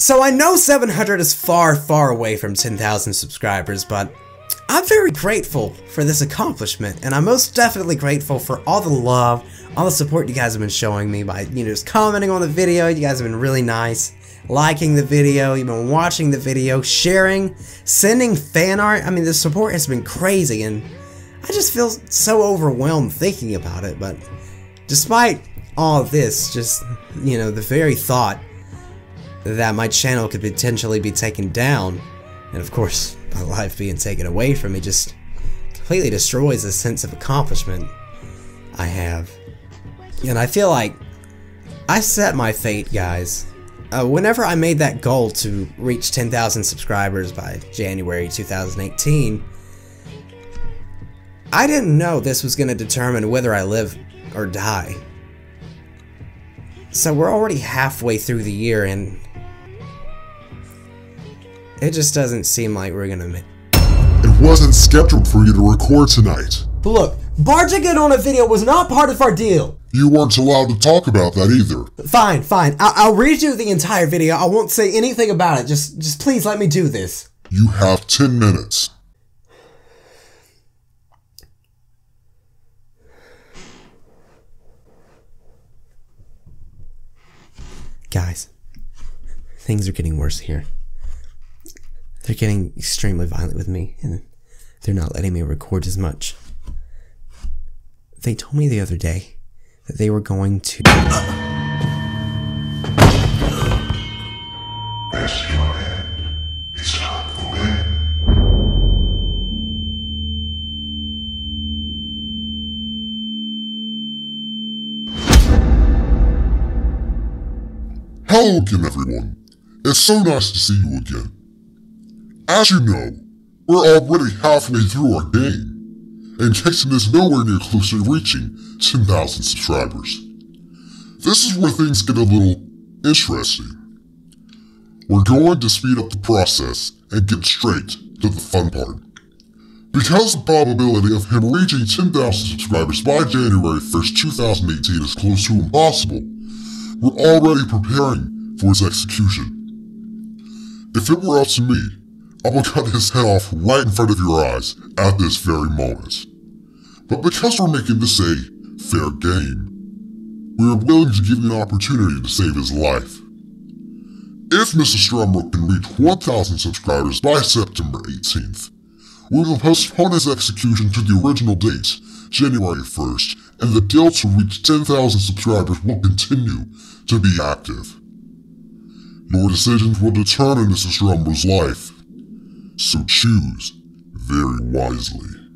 So I know 700 is far, far away from 10,000 subscribers, but I'm very grateful for this accomplishment, and I'm most definitely grateful for all the love, all the support you guys have been showing me by, you know, just commenting on the video. You guys have been really nice, liking the video, you've been watching the video, sharing, sending fan art. I mean, the support has been crazy, and I just feel so overwhelmed thinking about it, but despite all this, just, you know, the very thought that my channel could potentially be taken down, and of course, my life being taken away from me just completely destroys the sense of accomplishment I have. And I feel like I set my fate, guys. Uh, whenever I made that goal to reach 10,000 subscribers by January 2018, I didn't know this was going to determine whether I live or die. So we're already halfway through the year and it just doesn't seem like we're gonna make It wasn't scheduled for you to record tonight. But look, barging in on a video was not part of our deal. You weren't allowed to talk about that either. Fine, fine. I- I'll read you the entire video. I won't say anything about it. Just, just please let me do this. You have 10 minutes. Guys, things are getting worse here. They're getting extremely violent with me, and they're not letting me record as much. They told me the other day that they were going to. Hello again, everyone. It's so nice to see you again. As you know, we're already halfway through our game, and Jason is nowhere near close to reaching 10,000 subscribers. This is where things get a little interesting. We're going to speed up the process and get straight to the fun part. Because the probability of him reaching 10,000 subscribers by January 1st, 2018 is close to impossible, we're already preparing for his execution. If it were up to me, I would cut his head off right in front of your eyes at this very moment. But because we're making this a fair game, we are willing to give you an opportunity to save his life. If Mr. StrongBro can reach 1,000 subscribers by September 18th, we will postpone his execution to the original date, January 1st, and the deal to reach 10,000 subscribers will continue to be active. Your decisions will determine Mr. StrongBro's life, so choose very wisely.